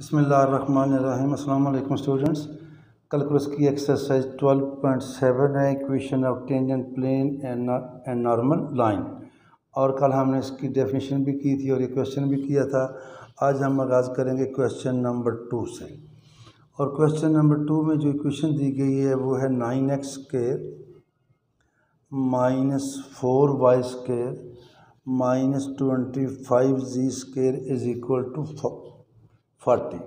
बसमीम अल्लाम students. Calculus की एक्सरसाइज 12.7 है equation of tangent plane and normal line और कल हमने इसकी डेफिनेशन भी की थी और ये क्वेश्चन भी किया था। आज हम आगाज़ करेंगे क्वेश्चन नंबर टू से। और क्वेश्चन नंबर टू में जो इक्वेशन दी गई है, वो है nine x square minus four y square minus twenty five z square is equal to forty.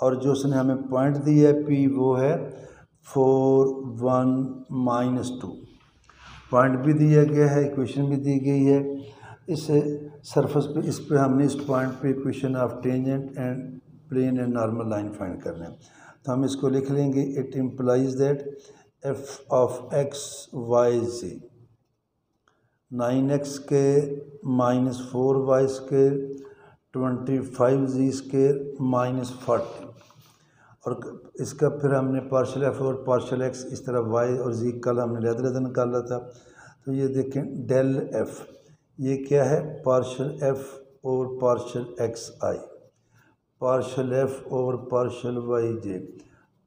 और जो उसने हमें पॉइंट दिया है पी, वो है four one minus two. Point भी दिया गया है, इक्वेशन भी दी गई है। इस सरफेस पे, इस पे हमने इस पॉइंट पे equation of tangent and plane and normal line find करना है। तो हम इसको लिख लेंगे, it implies that f of x y z. Nine x के माइनस फोर वाई के twenty five z square minus forty. और इसका फिर हमने पार्शल एफ़ और पार्शल एक्स इस तरह वाई और जी कल हमने लहद लहद निकाला था। तो ये देखें डेल एफ़ ये क्या है? पार्शल एफ़ और partial x i partial f और partial y j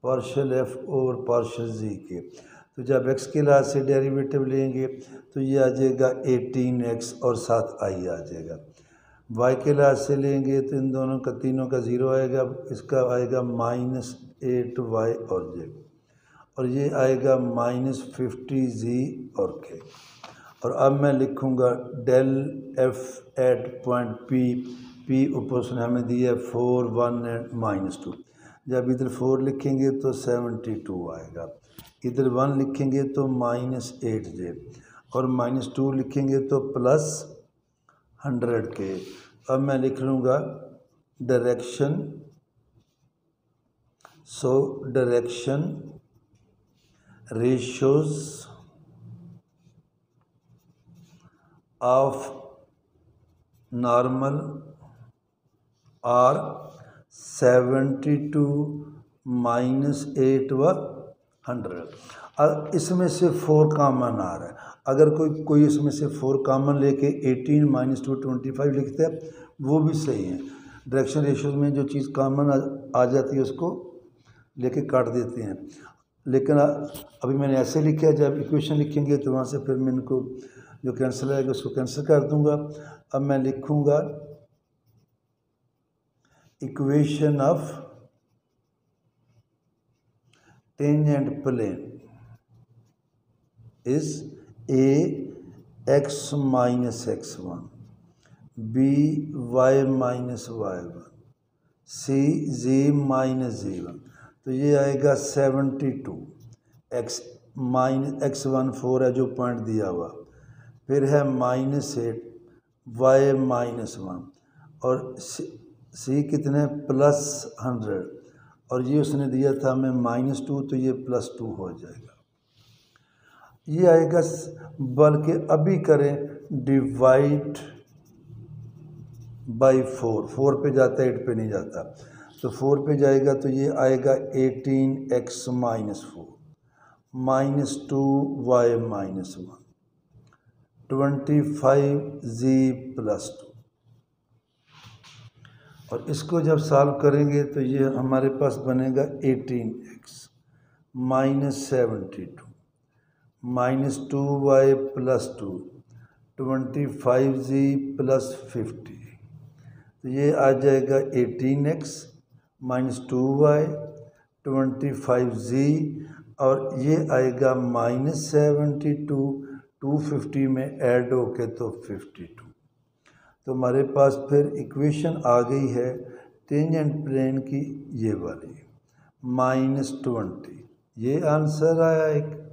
partial f और पार्शल जी के तो जब एक्स के लिहाज से डेरिवेटिव लेंगे तो ये आ जाएगा एटीन एक्स और साथ आई आ जाएगा। वाई के लिहाज से लेंगे तो इन दोनों का, तीनों का ज़ीरो आएगा, इसका आएगा माइनस एट वाई और जे और ये आएगा माइनस फिफ्टी जी और के और अब मैं लिखूँगा del f at point P P ऊपर उसने हमें दिया four one and minus two जब इधर फोर लिखेंगे तो सेवेंटी टू आएगा। इधर वन लिखेंगे तो माइनस एट जे और माइनस टू लिखेंगे तो प्लस हंड्रेड के। अब मैं लिख लूँगा direction so direction ratios of normal are seventy two minus eight व हंड्रेड इसमें से फोर कॉमन आ रहा है। अगर कोई कोई इसमें से फोर कॉमन लेके eighteen minus two twenty five लिखते हैं वो भी सही है। डायरेक्शन रेशोज में जो चीज़ कामन आ, जाती है उसको लेके काट देते हैं। लेकिन अभी मैंने ऐसे लिखा जब इक्वेशन लिखेंगे तो वहाँ से फिर मैं इनको जो कैंसिल आएगा उसको कैंसिल कर दूँगा। अब मैं लिखूँगा equation of tangent plane is a x minus x one b y minus y one c z minus z one तो ये आएगा seventy two x minus x one four है जो पॉइंट दिया हुआ। फिर है minus eight y minus one और सी, कितने? प्लस हंड्रेड और ये उसने दिया था हमें माइनस टू तो ये प्लस टू हो जाएगा। ये आएगा बल्कि अभी करें डिवाइड बाई फोर फोर पे जाता है एट पे नहीं जाता। तो फोर पे जाएगा तो ये आएगा eighteen x minus four minus two y minus one twenty five z plus two और इसको जब सॉल्व करेंगे तो ये हमारे पास बनेगा eighteen x minus seventy two minus two y plus two, twenty five z plus fifty. तो ये आ जाएगा eighteen x minus two y, twenty five z, और ये आएगा minus seventy two two fifty में ऐड हो के तो फिफ्टी टू। तो हमारे पास फिर इक्वेशन आ गई है टेंजेंट प्लेन की ये वाली, माइनस ट्वेंटी। ये आंसर आया एक।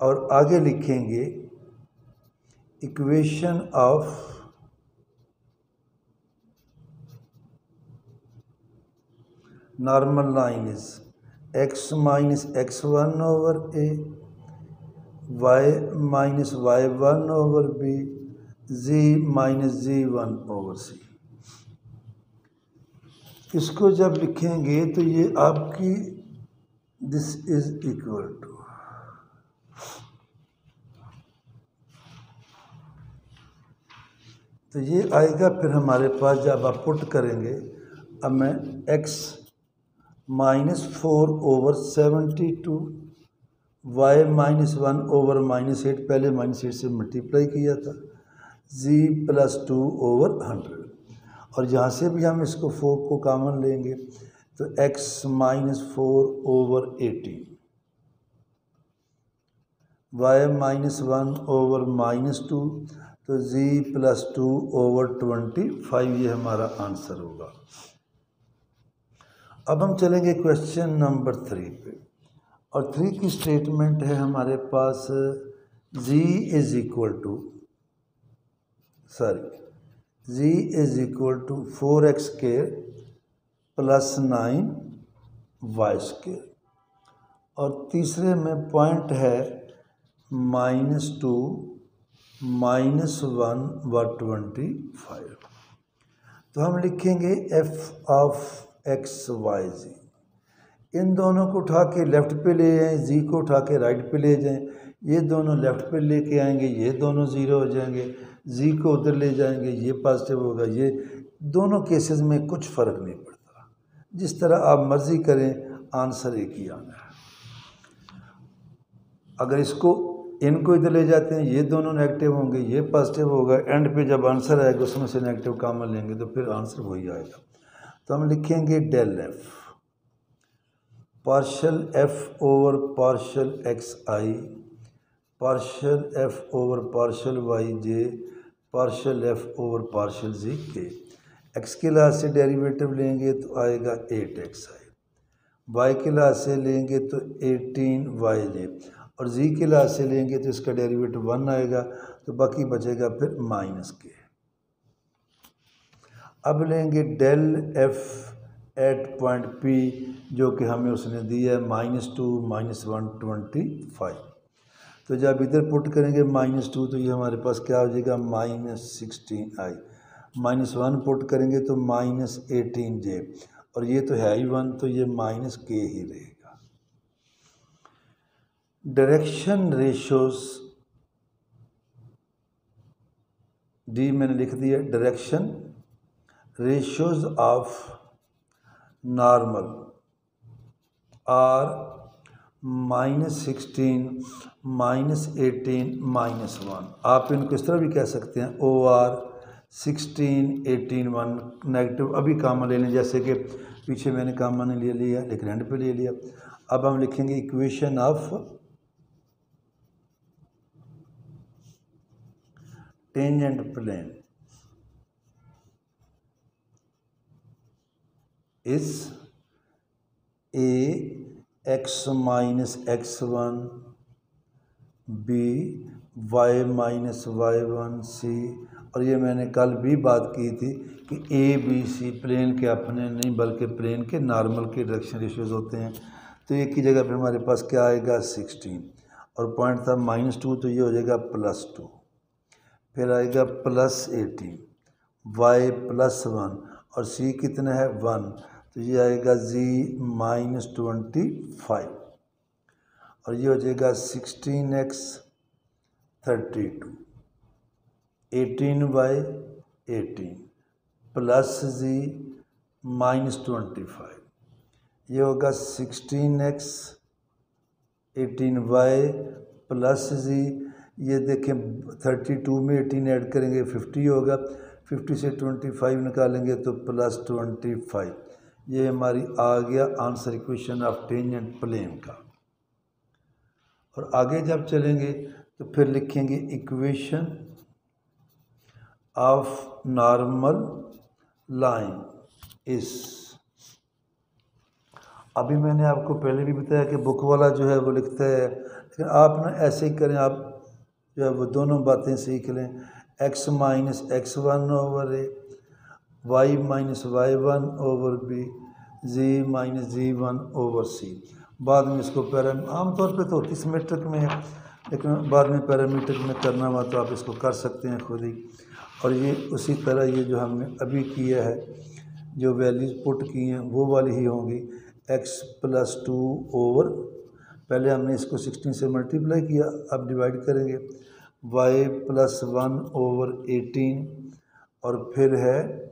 और आगे लिखेंगे equation of normal line is x minus x one over a y minus y one over b z minus z one over c इसको जब लिखेंगे तो ये आपकी दिस इज़ इक्वल टू तो ये आएगा, फिर हमारे पास जब आप पुट करेंगे, अब मैं x minus four over seventy two y minus one over minus eight पहले माइनस एट से मल्टीप्लाई किया था z plus two over hundred और यहाँ से भी हम इसको फोर को कामन लेंगे तो x minus four over eighteen y minus one over minus two तो z plus two over twenty five ये हमारा आंसर होगा। अब हम चलेंगे क्वेश्चन नंबर थ्री पे। और थ्री की स्टेटमेंट है हमारे पास, z is equal to sorry z is equal to four x के प्लस नाइन वाई स्केयर और तीसरे में पॉइंट है माइनस टू माइनस वन व ट्वेंटी फाइव। तो हम लिखेंगे f of x y z इन दोनों को उठा के लेफ़्ट पे ले जाएँ जी को उठा के राइट पे ले जाएँ। ये दोनों लेफ़्ट पे लेके आएँगे, ये दोनों ज़ीरो हो जाएँगे। जी को उधर ले जाएँगे, ये पॉजिटिव होगा, ये दोनों केसेस में कुछ फ़र्क नहीं पड़ता। जिस तरह आप मर्ज़ी करें आंसर एक ही आना है। अगर इसको इनको इधर ले जाते हैं, ये दोनों नेगेटिव होंगे, ये पॉजिटिव होगा एंड पे जब आंसर आएगा, उसमें से नेगेटिव कामन लेंगे तो फिर आंसर वही आएगा। तो हम लिखेंगे del f partial f over partial x i partial f over partial y j partial f over partial x के एक्स के लाज से डेरिवेटिव लेंगे तो आएगा एट एक्स आई वाई के लाज से लेंगे तो एटीन वाई जे और जी के लाज से लेंगे तो इसका डेरिवेटिव वन आएगा तो बाकी बचेगा फिर माइनस के अब लेंगे del f at point P जो कि हमें उसने दिया है minus two, minus one, twenty five. तो जब इधर पुट करेंगे माइनस टू तो ये हमारे पास क्या हो जाएगा? Minus sixteen i minus one put करेंगे तो माइनस एटीन जे और ये तो है ही वन तो ये माइनस के ही रहेगा डायरेक्शन रेशोस डी मैंने लिख दिया direction ratios of normal are minus sixteen minus eighteen minus one आप इनको इस तरह भी कह सकते हैं or sixteen eighteen one negative अभी कामन ले लें, जैसे कि पीछे मैंने कामन ले लिया, लेकिन एंड पे ले लिया। अब हम लिखेंगे equation of tangent plane is a x minus x one b y minus y one c और ये मैंने कल भी बात की थी कि ए बी सी प्लेन के अपने नहीं, बल्कि प्लेन के नॉर्मल के डायरेक्शन रेशियोज होते हैं। तो एक की जगह पे हमारे पास क्या आएगा? सिक्सटीन और पॉइंट था माइनस टू तो ये हो जाएगा प्लस टू फिर आएगा plus eighteen y plus one, और सी कितना है? वन। तो ये आएगा जी माइनस ट्वेंटी फाइव। और ये हो जाएगा sixteen x thirty two. Eighteen by eighteen plus z minus twenty five. ये होगा sixteen x eighteen y plus z ये देखें थर्टी टू में एटीन ऐड करेंगे फिफ्टी होगा। फिफ्टी से ट्वेंटी फाइव निकालेंगे तो प्लस ट्वेंटी फाइव ये हमारी आ गया answer equation of tangent plane का। और आगे जब चलेंगे तो फिर लिखेंगे इक्वेशन ऑफ़ नॉर्मल लाइन इस अभी मैंने आपको पहले भी बताया कि बुक वाला जो है वो लिखता है, लेकिन आप ना ऐसे ही करें, आप जो है वो दोनों बातें सीख लें। X minus x one over a y minus y one over b z minus z one over c बाद में इसको पैरा आमतौर पे तो तीस मीट्रिक में है, लेकिन बाद में पैरामीट्रिक में करना हुआ तो आप इसको कर सकते हैं खुद ही। और ये उसी तरह ये जो हमने अभी किया है, जो वैल्यूज़ पुट की हैं, वो वाली ही होंगी। एक्स प्लस टू ओवर पहले हमने इसको सिक्सटीन से मल्टीप्लाई किया, अब डिवाइड करेंगे। Y plus one over eighteen और फिर है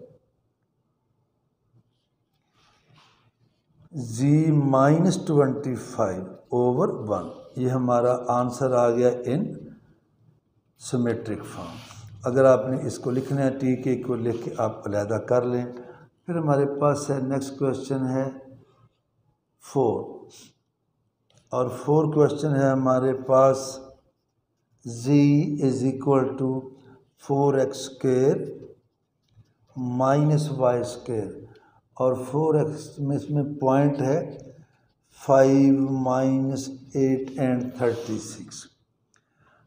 z minus twenty five over one ये हमारा आंसर आ गया इन सिमेट्रिक फॉर्म अगर आपने इसको लिखना है टी के को लिख के आप अलहदा कर लें। फिर हमारे पास है नेक्स्ट क्वेश्चन है फोर और फोर क्वेश्चन है हमारे पास, z is equal to four x square minus y square और फोर एक्स में इसमें पॉइंट है five minus eight and thirty six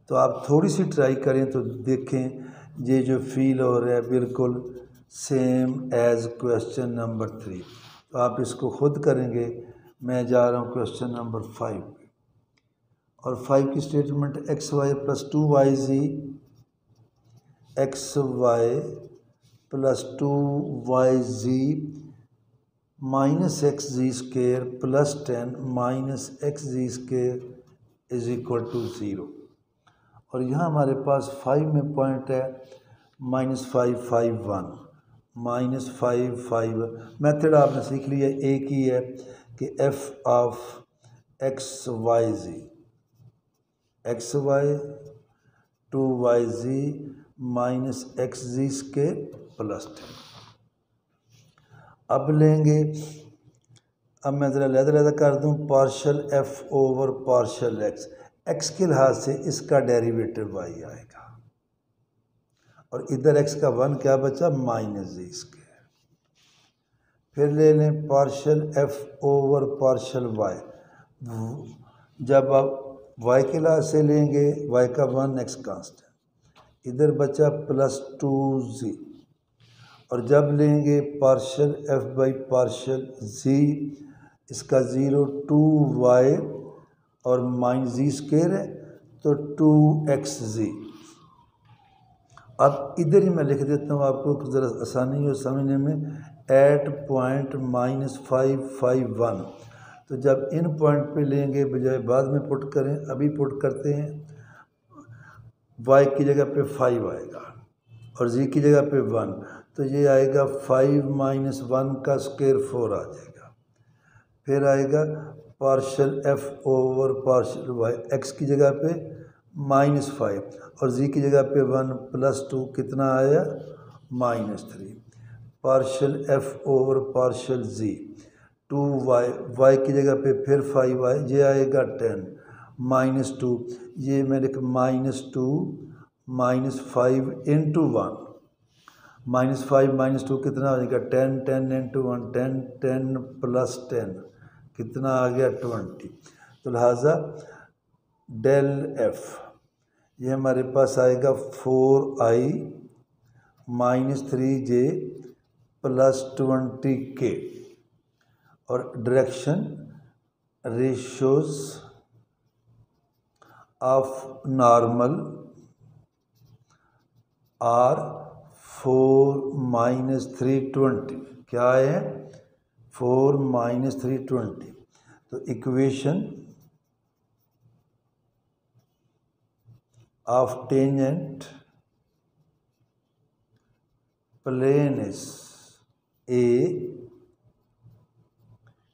तो आप थोड़ी सी ट्राई करें तो देखें, ये जो फील हो रहा है बिल्कुल same as question number three तो आप इसको खुद करेंगे मैं जा रहा हूँ क्वेश्चन नंबर फाइव और फाइव की statement x y plus two y z x y plus two y z minus x z square plus ten minus x z square is equal to zero और यहाँ हमारे पास five में point है minus five five one minus five five method आपने सीख लिया, एक ही है। कि f of x y z x y two y z minus x z square plus ten अब लेंगे, अब मैं ज़रा लहदा लहदा कर दूँ partial f over partial x x के लिहाज से इसका डेरिवेटिव वाई आएगा। और इधर एक्स का वन क्या बचा? माइनस जी इसके फिर ले लें partial f over partial y जब आप वाई के लिहाज से लेंगे वाई का वन एक्स कांस्टेंट इधर बचा प्लस टू जी और जब लेंगे partial f by partial z इसका ज़ीरो टू वाई और माइनस जी स्केयर है तो टू एक्स जी अब इधर ही मैं लिख देता हूँ आपको ज़रा आसानी हो समझने में। At point minus five five one तो जब इन पॉइंट पे लेंगे, बजाय बाद में पुट करें, अभी पुट करते हैं वाई की जगह पे फाइव आएगा और जी की जगह पे वन तो ये आएगा फाइव माइनस वन का स्केयर फोर आ जाएगा। फिर आएगा partial f over partial y x की जगह पे माइनस फाइव और जी की जगह पे वन प्लस टू कितना आया? Minus three partial f over partial z two y y की जगह पे फिर फाइव आए ये आएगा टेन माइनस टू ये मैं लिख minus two minus five into one minus five minus two कितना हो जाएगा? Ten ten into one ten ten plus ten कितना आ गया? ट्वेंटी तो लिहाजा डेल एफ़ ये हमारे पास आएगा four i minus three j plus twenty k और direction ratios of normal are four minus three twenty क्या है? फोर माइनस थ्री ट्वेंटी तो equation of tangent plane is a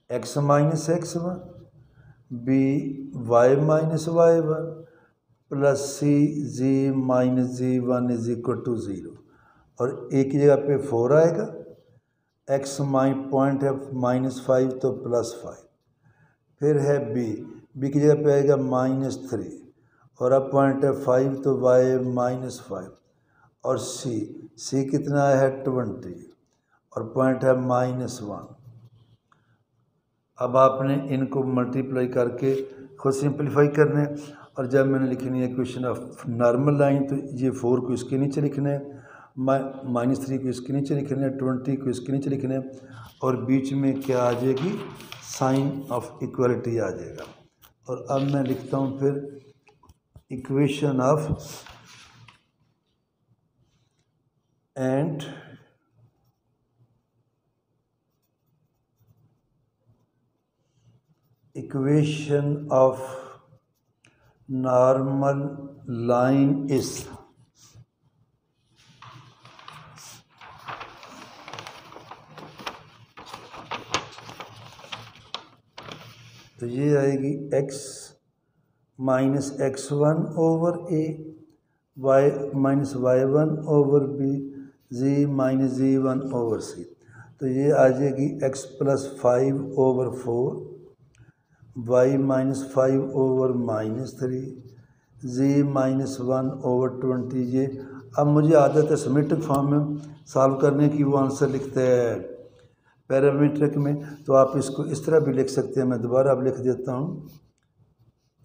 x minus x one b y minus y one plus c z minus z one is equal to zero और a की जगह पे four आएगा। X my point है minus five तो plus five फिर है b b की जगह पे आएगा माइनस थ्री और अब पॉइंट है फाइव तो वाई माइनस फाइव और सी सी कितना है? ट्वेंटी और पॉइंट है माइनस वन अब आपने इनको मल्टीप्लाई करके खुद सिंपलीफाई करने और जब मैंने लिखनी है क्वेश्चन ऑफ़ नॉर्मल लाइन तो ये फोर को इसके नीचे लिखना है। माइनस थ्री को इसके नीचे लिखना है। ट्वेंटी को इसके नीचे लिखना है। और बीच में क्या आ जाएगी? साइन ऑफ़ इक्वलिटी आ जाएगा। और अब मैं लिखता हूँ फिर equation of and equation of normal line is तो ये आएगी x minus x one over a y minus y one over b z minus z one over c तो ये आ जाएगी x plus five over four y minus five over minus three, z minus one over twenty ये अब मुझे आदत है समेटिक form में सॉल्व करने की, वो आंसर लिखते हैं पैरामीट्रिक में। तो आप इसको इस तरह भी लिख सकते हैं, मैं दोबारा अब लिख देता हूँ।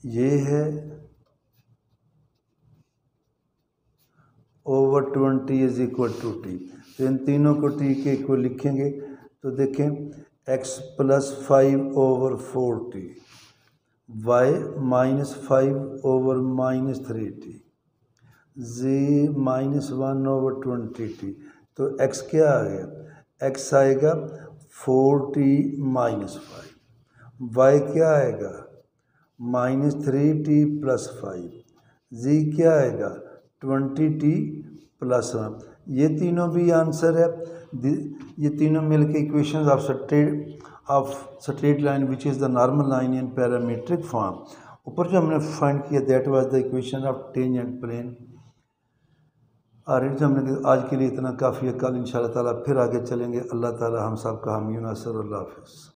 ये है over twenty is equal to t तो इन तीनों को टी के इक्वल लिखेंगे। तो देखें x plus five over four t y minus five over minus three t z minus one over twenty t तो एक्स क्या आ गया? एक्स आएगा four t minus five y क्या आएगा? Minus three t plus five z क्या आएगा? Twenty t plus one ये तीनों भी आंसर है। ये तीनों मिल के equation of straight of straight line which is the normal line in parametric form ऊपर जो हमने फाइंड किया that was the equation of tangent plane और जो हमने आज के लिए इतना काफ़ी है, कल इन ताला फिर आगे चलेंगे। अल्लाह ताला हम सब का हम यूनासर अल्लाह हाफ़